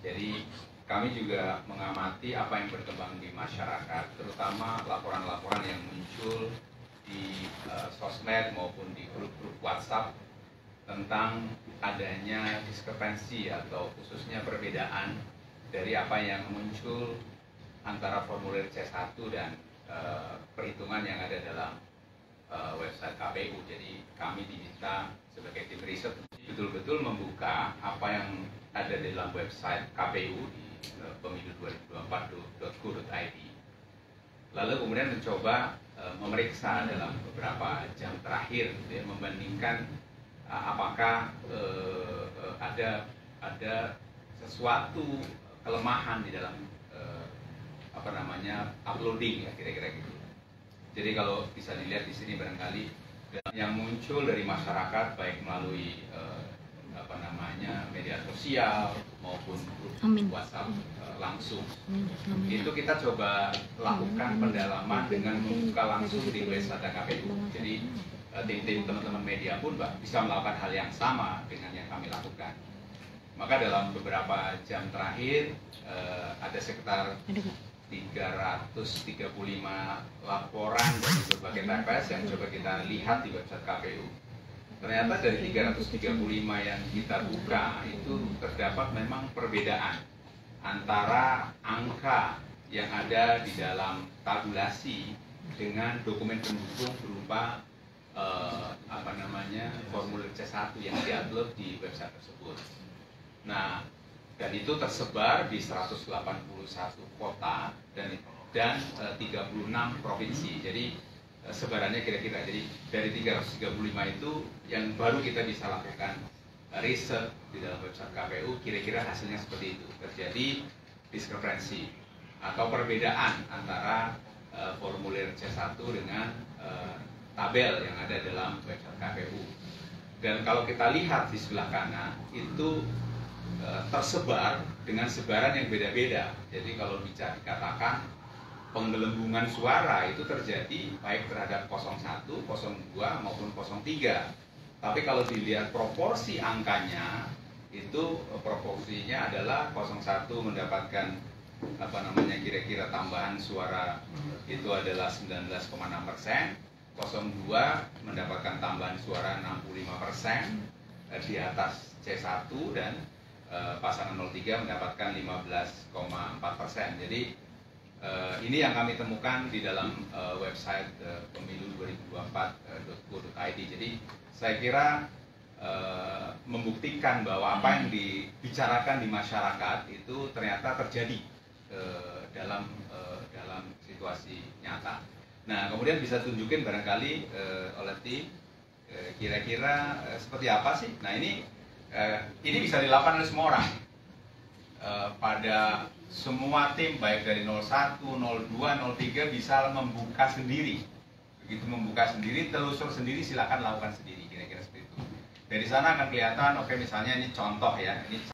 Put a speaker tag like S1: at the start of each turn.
S1: Jadi kami juga mengamati apa yang berkembang di masyarakat, terutama laporan-laporan yang muncul di uh, sosmed maupun di grup-grup WhatsApp tentang adanya diskrepensi atau khususnya perbedaan dari apa yang muncul antara formulir C1 dan uh, perhitungan yang ada dalam uh, website KPU. Jadi kami diminta sebagai tim riset betul-betul membuka apa yang ada di dalam website KPU di uh, pemilu 2024.go.id. Lalu kemudian mencoba uh, memeriksa dalam beberapa jam terakhir, gitu ya, membandingkan uh, apakah ada ada sesuatu kelemahan di dalam apa namanya uploading ya kira-kira gitu. Jadi kalau bisa dilihat di sini barangkali yang muncul dari masyarakat baik melalui uh, apa namanya media sosial maupun grup
S2: Amin.
S1: WhatsApp uh, langsung
S2: Amin.
S1: itu kita coba lakukan pendalaman dengan membuka langsung di website KPU. Jadi uh, tim-tim teman-teman media pun Mbak, bisa melakukan hal yang sama dengan yang kami lakukan. Maka dalam beberapa jam terakhir uh, ada sekitar? 335 laporan dari berbagai TPS yang coba kita lihat di website KPU. Ternyata dari 335 yang kita buka itu terdapat memang perbedaan antara angka yang ada di dalam tabulasi dengan dokumen pendukung berupa eh, apa namanya formulir C1 yang diupload di website tersebut. Nah, dan itu tersebar di 181 kota dan dan eh, 36 provinsi. Jadi eh, sebarannya kira-kira jadi dari 335 itu yang baru kita bisa lakukan eh, riset di dalam website KPU kira-kira hasilnya seperti itu. Terjadi diskrepensi atau perbedaan antara eh, formulir C1 dengan eh, tabel yang ada dalam website KPU. Dan kalau kita lihat di sebelah kanan itu eh, tersebar dengan sebaran yang beda-beda. Jadi kalau bisa dikatakan penggelembungan suara itu terjadi baik terhadap 01, 02 maupun 03. Tapi kalau dilihat proporsi angkanya itu eh, proporsinya adalah 01 mendapatkan apa namanya kira-kira tambahan suara itu adalah 19,6 persen, 02 mendapatkan tambahan suara 65 persen eh, di atas C1 dan eh, pasangan 03 mendapatkan 15,4 persen. Jadi eh, ini yang kami temukan di dalam eh, website eh, pemilu 2024.go.id. Jadi saya kira eh, membuktikan bahwa apa yang dibicarakan di masyarakat itu ternyata terjadi eh, dalam eh, dalam situasi nyata. Nah, kemudian bisa tunjukin barangkali eh, oleh tim eh, kira-kira eh, seperti apa sih? Nah, ini eh, ini bisa dilakukan oleh semua orang. Eh, pada semua tim baik dari 01, 02, 03 bisa membuka sendiri. Begitu membuka sendiri, telusur sendiri silakan lakukan sendiri kira-kira seperti itu. Dari sana akan kelihatan oke misalnya ini contoh ya, ini